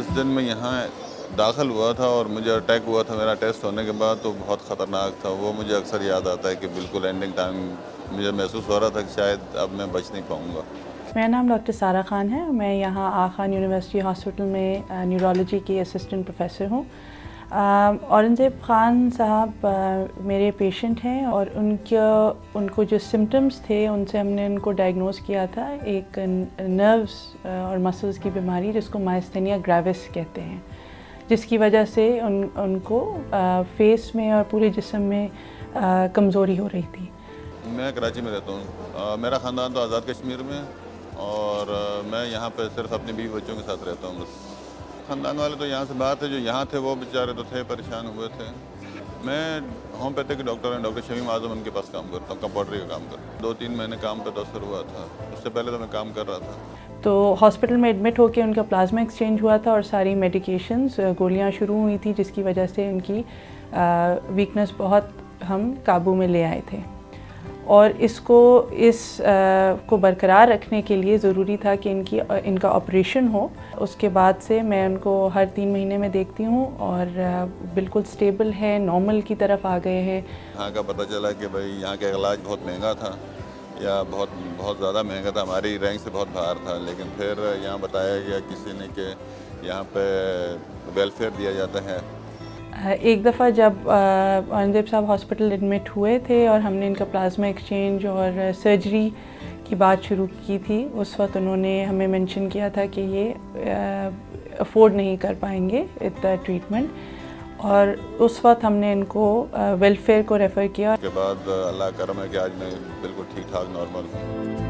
جس دن میں یہاں داخل ہوا تھا اور مجھے اٹیک ہوا تھا، میرا ٹیسٹ ہونے کے بعد تو بہت خطرناک تھا۔ وہ مجھے اکثر یاد آتا ہے کہ بالکل اینڈنگ ٹائم مجھے محسوس ہو رہا تھا کہ شاید اب میں بچ نہیں پاؤں گا۔ میرا نام ڈاکٹر سارا خان ہے۔ میں یہاں آخان یونیورسٹی ہاسپٹل میں نیورولوجی کی اسسٹنٹ پروفیسر ہوں۔ اورنگزیب خان صاحب میرے پیشنٹ ہیں اور ان کا ان کو جو سمٹمز تھے، ان سے ہم نے ان کو ڈائگنوز کیا تھا، ایک نروس اور مسلز کی بیماری جس کو مائستینیا گراوس کہتے ہیں، جس کی وجہ سے ان ان کو فیس میں اور پورے جسم میں کمزوری ہو رہی تھی۔ میں کراچی میں رہتا ہوں۔ میرا خاندان تو آزاد کشمیر میں اور میں یہاں پہ صرف اپنے بیوی بچوں کے ساتھ رہتا ہوں بس۔ خاندان والے تو یہاں سے بات ہے جو یہاں تھے وہ بیچارے تو تھے، پریشان ہوئے تھے۔ میں ہوم پیتھک ڈاکٹر ہیں، ڈاکٹر شمیم اعظم ان کے پاس کام کرتا ہوں کمپاؤنڈری کا کام کرتا ہوں۔ دو تین مہینے کام پہ تاثر ہوا تھا۔ اس سے پہلے تو میں کام کر رہا تھا۔ تو ہاسپٹل میں ایڈمٹ ہو کے ان کا پلازما ایکسچینج ہوا تھا اور ساری میڈیکیشنز گولیاں شروع ہوئی تھیں، جس کی وجہ سے ان کی ویکنس بہت ہم قابو میں لے آئے تھے۔ اور اس کو اس کو برقرار رکھنے کے لیے ضروری تھا کہ ان کی، ان کا آپریشن ہو۔ اس کے بعد سے میں ان کو ہر تین مہینے میں دیکھتی ہوں اور بالکل سٹیبل ہے نارمل کی طرف آ گئے ہیں۔ یہاں کا پتہ چلا کہ بھائی یہاں کا علاج بہت مہنگا تھا یا بہت بہت زیادہ مہنگا تھا۔ ہماری رینک سے بہت باہر تھا، لیکن پھر یہاں بتایا گیا کسی نے کہ یہاں پہ ویلفیئر دیا جاتا ہے۔ ایک دفعہ جب اورنگزیب صاحب ہاسپٹل ایڈمٹ ہوئے تھے اور ہم نے ان کا پلازما ایکسچینج اور سرجری کی بات شروع کی تھی، اس وقت انہوں نے ہمیں مینشن کیا تھا کہ یہ افورڈ نہیں کر پائیں گے اتنا ٹریٹمنٹ اور اس وقت ہم نے ان کو ویلفیئر کو ریفر کیا۔ اس کے بعد اللہ کرم ہے کہ آج میں بالکل ٹھیک ٹھاک نارمل ہوں۔